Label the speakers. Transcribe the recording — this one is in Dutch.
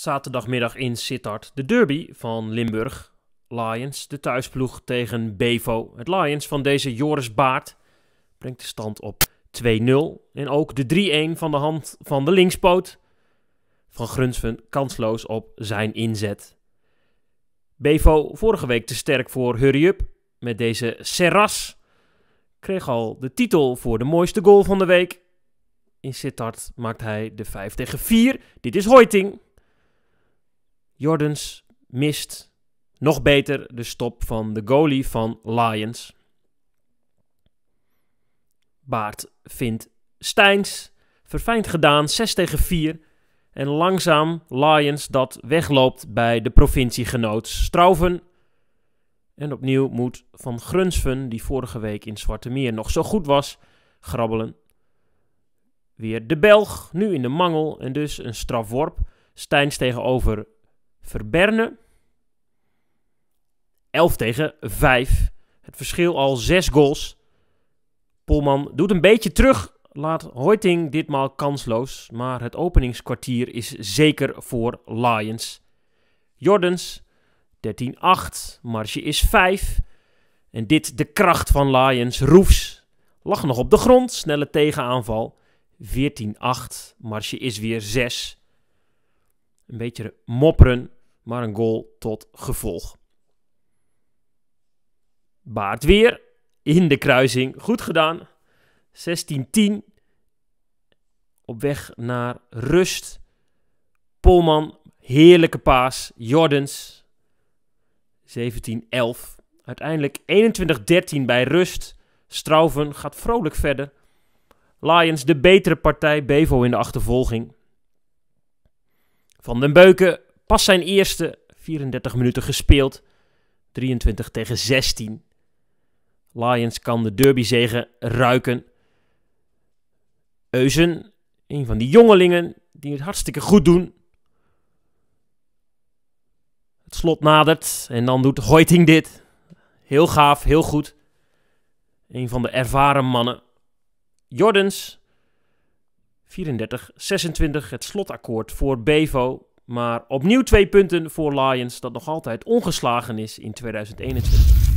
Speaker 1: zaterdagmiddag in Sittard de derby van Limburg. Lions, de thuisploeg tegen Bevo. Het Lions van deze Joris Baart brengt de stand op 2-0. En ook de 3-1 van de hand van de linkspoot van Grunsven kansloos op zijn inzet. Bevo vorige week te sterk voor Hurry Up met deze Serras. Kreeg al de titel voor de mooiste goal van de week. In Sittard maakt hij de 5 tegen 4. Dit is Hoiting. Jordans mist nog beter de stop van de goalie van Lions. Baart vindt Steins. Verfijnd gedaan, 6 tegen 4. En langzaam Lions dat wegloopt bij de provinciegenoot Strauven. En opnieuw moet Van Grunsven, die vorige week in Zwarte Meer nog zo goed was, grabbelen. Weer de Belg, nu in de mangel en dus een strafworp. Steins tegenover Verberne. 11 tegen 5. Het verschil al 6 goals. Polman doet een beetje terug. Laat Hoiting ditmaal kansloos. Maar het openingskwartier is zeker voor Lions. Jordans 13-8. Marge is 5. En dit de kracht van Lions. Roefs lag nog op de grond. Snelle tegenaanval. 14-8. Marge is weer 6. Een beetje mopperen, maar een goal tot gevolg. Baart weer in de kruising. Goed gedaan. 16-10. Op weg naar rust. Polman, heerlijke paas. Jordans. 17-11. Uiteindelijk 21-13 bij rust. Strauven gaat vrolijk verder. Lions de betere partij. Bevo in de achtervolging. Van den Beuken pas zijn eerste 34 minuten gespeeld. 23 tegen 16. Lions kan de derbyzegen ruiken. Eusen, een van die jongelingen die het hartstikke goed doen. Het slot nadert en dan doet Hoiting dit. Heel gaaf, heel goed. Een van de ervaren mannen. Jordans, 34-26, het slotakkoord voor Bevo. Maar opnieuw twee punten voor Lions, dat nog altijd ongeslagen is in 2021.